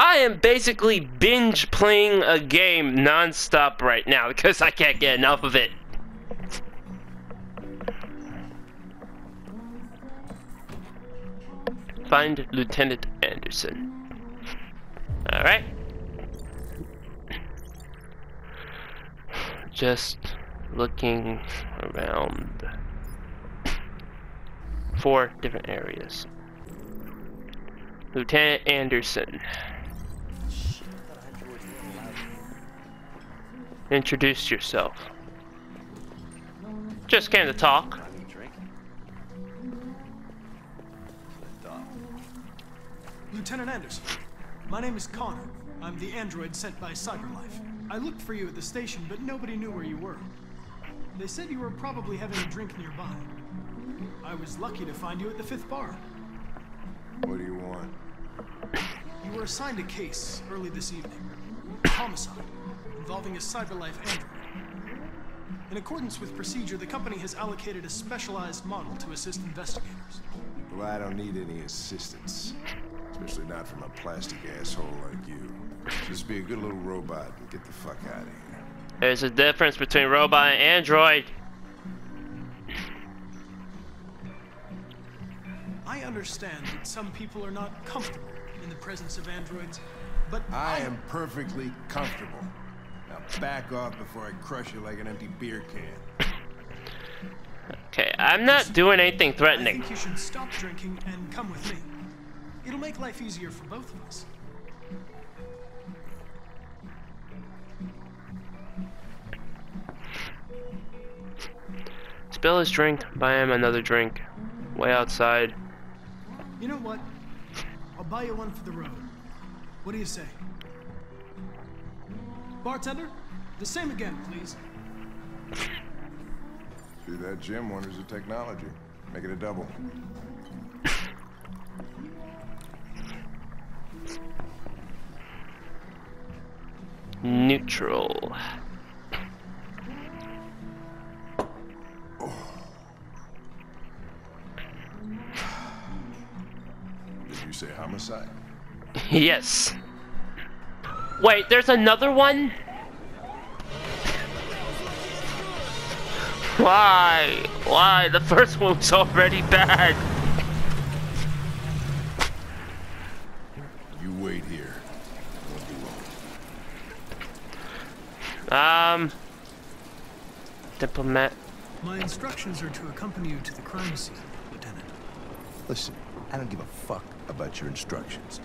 I am basically binge playing a game non-stop right now because I can't get enough of it. Find Lieutenant Anderson. Alright. Just looking around four different areas. Lieutenant Anderson. Introduce yourself. Just came to talk. Lieutenant Anderson, my name is Connor. I'm the android sent by CyberLife. I looked for you at the station, but nobody knew where you were. They said you were probably having a drink nearby. I was lucky to find you at the fifth bar. What do you want? You were assigned a case early this evening. Homicide involving a CyberLife android. In accordance with procedure, the company has allocated a specialized model to assist investigators. Well, I don't need any assistance. Especially not from a plastic asshole like you. Just be a good little robot and get the fuck out of here. There's a difference between robot and android. I understand that some people are not comfortable in the presence of androids, but I am perfectly comfortable. Now back off before I crush you like an empty beer can. Okay, I'm not doing anything I threatening. think you should stop drinking and come with me. It'll make life easier for both of us. Spill his drink, buy him another drink. Way outside. You know what? I'll buy you one for the road. What do you say? Bartender, the same again, please. See that Jim wonders the technology. Make it a double. Neutral. Did you say homicide? yes. Wait, there's another one? Why? Why? The first one was already bad. You wait here. Won't be long. Um. Diplomat. My instructions are to accompany you to the crime scene, Lieutenant. Listen, I don't give a fuck about your instructions.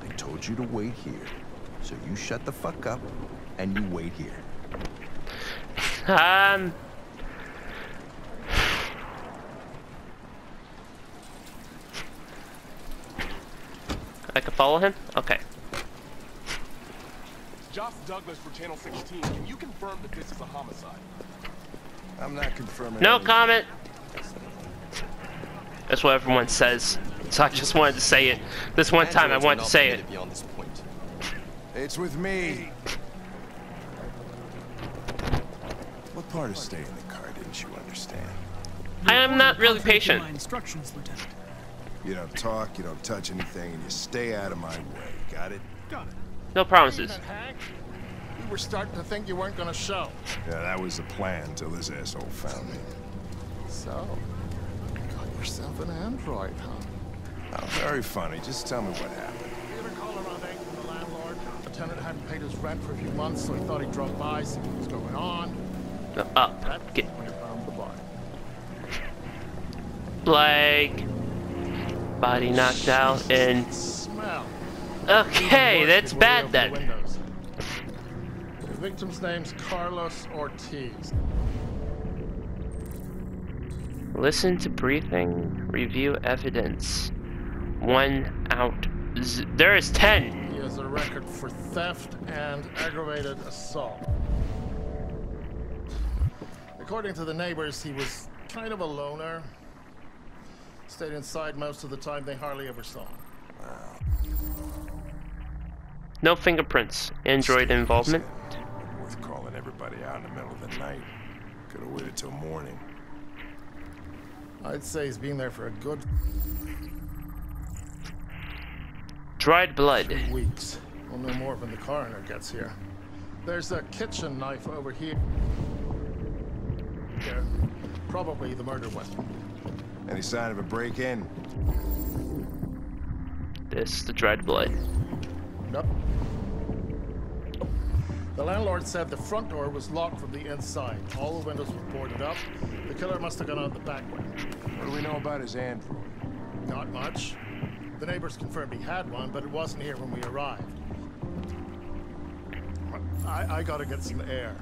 I told you to wait here. So you shut the fuck up and you wait here. Um. Can follow him? Okay. Josh Douglas for Channel 16. Can you confirm that this is a homicide? I'm not confirming. No anything. comment. That's what everyone says. So I just wanted to say it. This one time I wanted to say it. Beyond this point. It's with me. What part of staying in the car didn't you understand? I am not really patient. My instructions, Lieutenant. You don't talk, you don't touch anything, and you stay out of my way. Got it? Got it. No promises. Hank? We were starting to think you weren't gonna show. Yeah, that was the plan until this asshole found me. So, you got yourself an android, huh? Oh, very funny. Just tell me what happened. We had a call around 8 from the landlord. The tenant hadn't paid his rent for a few months, so he thought he'd drop by, see what was going on. Uh, uh, no, up. That's Get when he found the body. like body knocked out and okay, that's bad then. The victim's name's Carlos Ortiz. Listen to briefing, review evidence. One out. Z- there is ten. He has a record for theft and aggravated assault. According to the neighbors, he was kind of a loner. Stayed inside most of the time, they hardly ever saw him. No fingerprints. Android involvement. Worth calling everybody out in the middle of the night. Could have waited till morning. I'd say he's been there for a good Dried blood. Weeks. We'll know more when the coroner gets here. There's a kitchen knife over here. Here. Probably the murder weapon. Any sign of a break-in? This, the dried blood. Nope. The landlord said the front door was locked from the inside. All the windows were boarded up. The killer must have gone out the back way. What do we know about his android? Not much. The neighbors confirmed he had one, but it wasn't here when we arrived. I, I gotta get some air.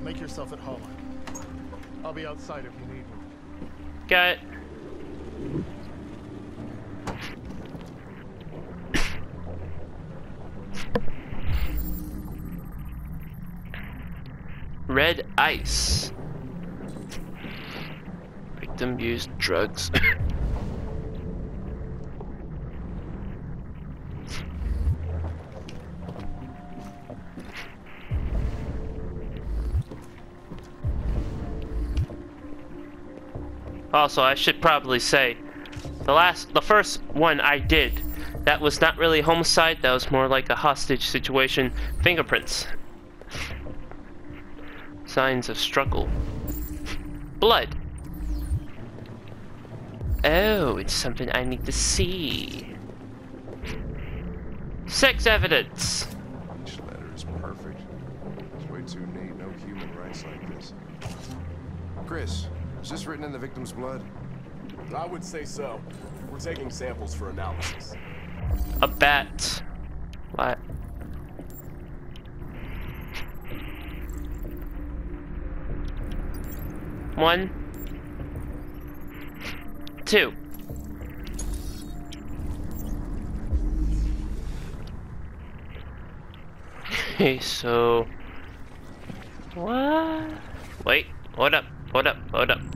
Make yourself at home. I'll be outside if you need me. Got it. Red ice. Victim used drugs. Also, I should probably say, the last, the first one I did, that was not really homicide, that was more like a hostage situation. Fingerprints. Signs of struggle. Blood. Oh, it's something I need to see. Sex evidence. Each letter is perfect. It's way too neat. No human rights like this. Chris, is this written in the victim's blood? I would say so. We're taking samples for analysis. A bat. What? One. Two. Okay, so... What? Wait, hold up, hold up, hold up.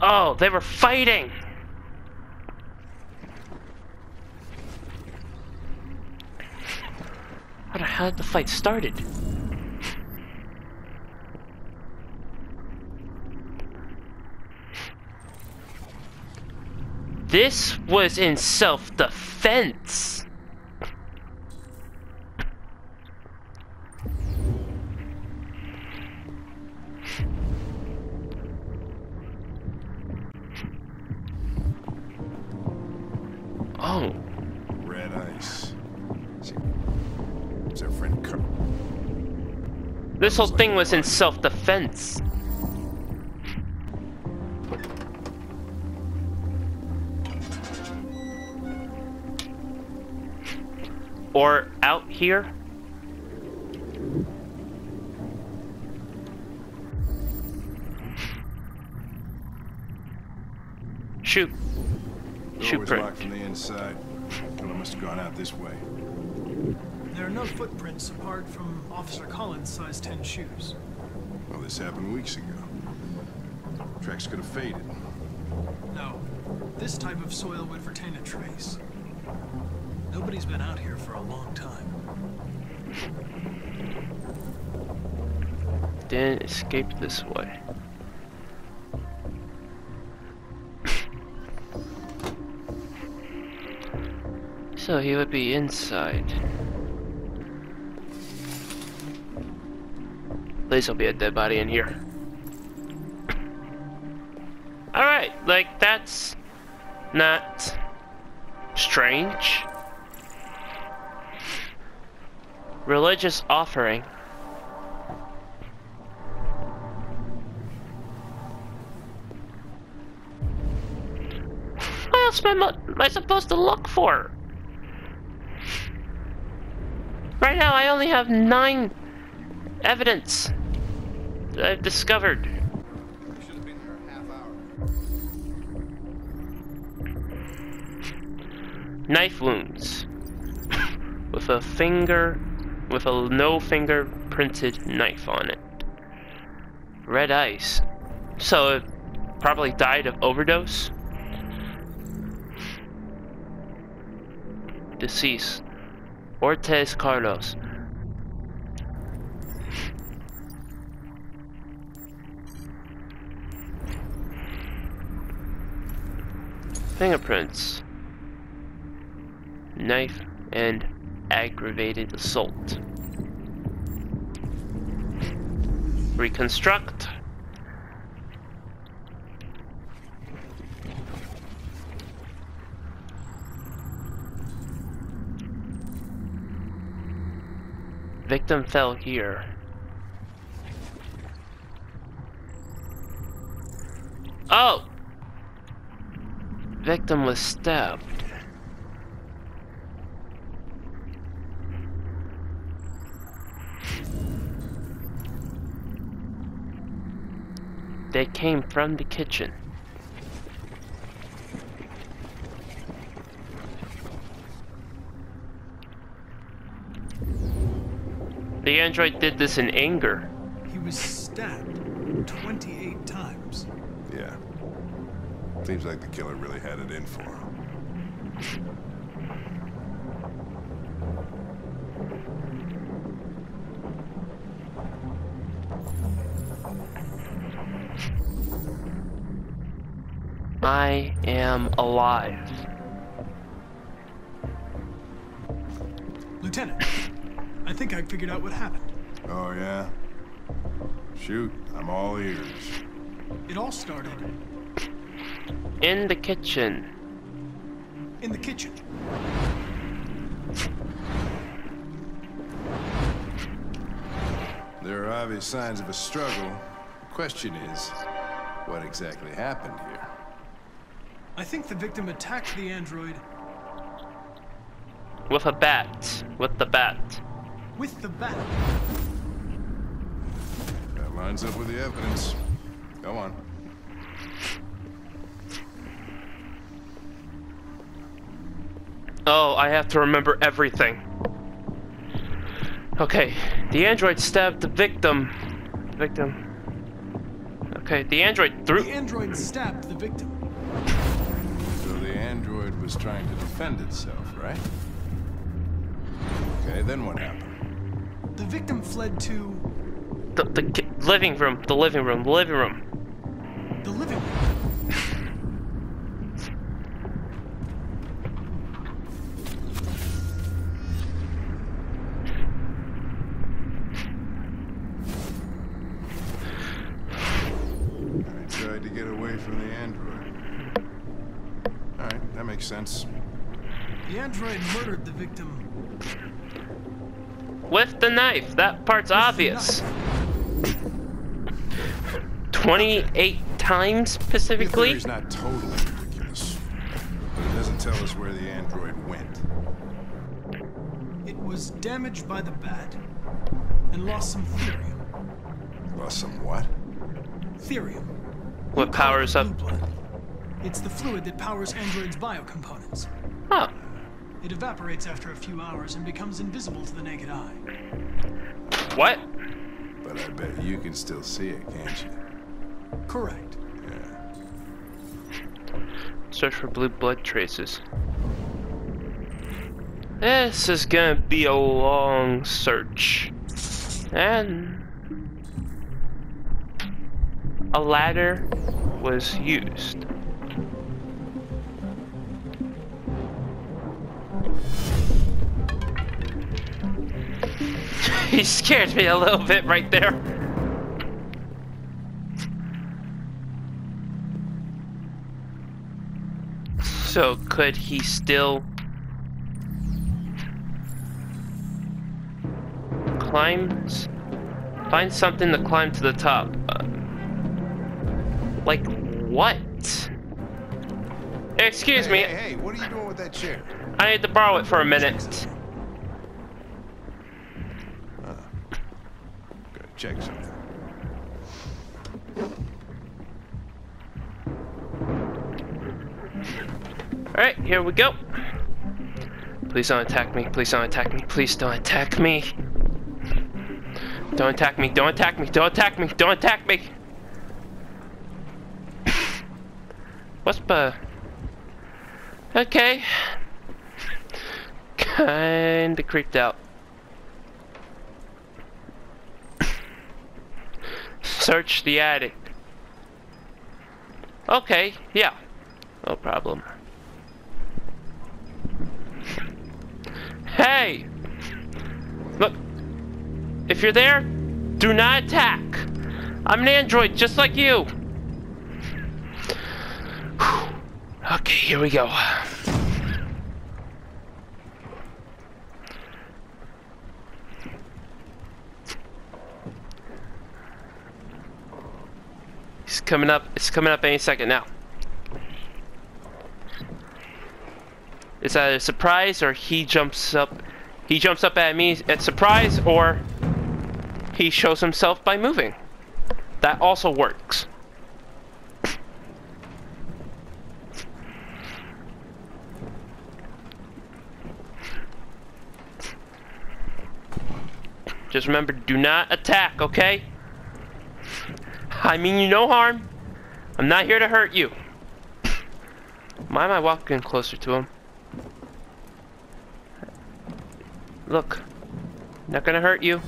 Oh, they were fighting! How the hell did the fight started? This was in self-defense. Oh, Red ice. Is our friend Kurt? this whole thing was in self-defense. Or out here? Shoot. Shoot Door was locked from the inside. Killer must have gone out this way. There are no footprints apart from Officer Collins' size 10 shoes. Well, this happened weeks ago. Tracks could have faded. No, this type of soil would retain a trace. Nobody's been out here for a long time. Didn't escape this way. So he would be inside. At least there'll be a dead body in here. Alright, like that's not strange. Religious offering. What else am I, am I supposed to look for? Right now, I only have nine evidence that I've discovered. Knife wounds with a finger, with a no finger printed knife on it. Red ice. So it probably died of overdose. Deceased. Ortiz Carlos. Fingerprints. Knife and aggravated assault. Reconstruct. Victim fell here. Oh! Victim was stabbed. They came from the kitchen. The android did this in anger. He was stabbed 28 times. Yeah. Seems like the killer really had it in for him. I am alive. Lieutenant, I think I figured out what happened. Oh, yeah? Shoot, I'm all ears. It all started In the kitchen. in the kitchen. There are obvious signs of a struggle. The question is, what exactly happened here? I think the victim attacked the android With a bat. With the bat. With the bat. That lines up with the evidence. Go on. Oh, I have to remember everything. Okay, the android stabbed the victim. Victim. Okay, the android threw. The android stabbed the victim. So the android was trying to defend itself, right? Okay, then what happened? The victim fled to The, the living room. The living room. The living room. the living room. I tried to get away from the android. Alright, that makes sense. The android murdered the victim. With the knife. That part's obvious. 28 times The specifically? theory's not totally ridiculous, but it doesn't tell us where the android went. It was damaged by the bat and lost some thirium. Lost some what? Thirium. What powers up. It's the fluid that powers androids' biocomponents. It evaporates after a few hours and becomes invisible to the naked eye. What? But I bet you can still see it, can't you? Correct. Yeah. Search for blue blood traces. This is gonna be a long search. And a ladder was used. he scared me a little bit right there. So could he still climb? Find something to climb to the top. Uh, like what? Excuse Hey, me, hey, hey, what are you doing with that chair? I need to borrow it for a minute. Gotta check something. Alright, here we go. Please don't attack me. Please don't attack me. Please don't attack me. Don't attack me. Don't attack me. Don't attack me. Don't attack me. What's the... Okay kinda creeped out. Search the attic. Okay, yeah. No problem. Hey! Look, if you're there, do not attack. I'm an android just like you. okay, here we go. He's coming up. It's coming up any second now. It's either surprise or he jumps up. He jumps up at me at surprise or he shows himself by moving. That also works. Just remember, do not attack, okay? I mean you no harm. I'm not here to hurt you. Why am I walking closer to him? Look. Not gonna hurt you.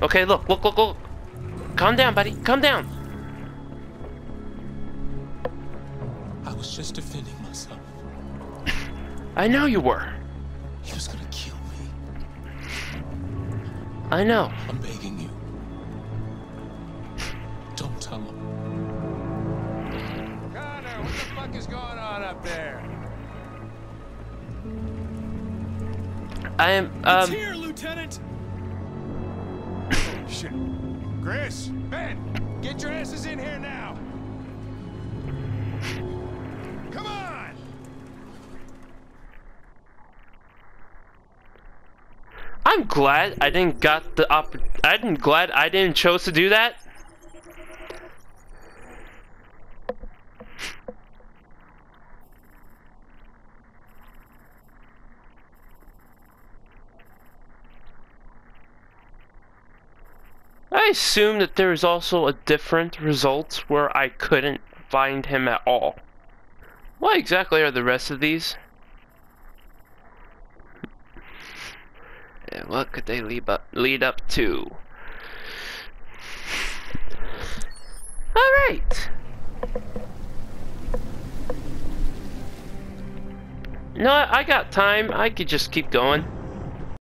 Okay, look, look, look, look. Calm down, buddy. Calm down. I was just defending myself. I know you were. He was gonna kill me. I know. I'm begging fuck is going on up there? I am, It's um, here, Lieutenant! Shit. Chris, Ben, get your asses in here now. Come on! I'm glad I didn't got the opp- I'm glad I didn't chose to do that. I assume that there is also a different result where I couldn't find him at all. What exactly are the rest of these? And what could they lead up lead up to? Alright. No, I got time. I could just keep going.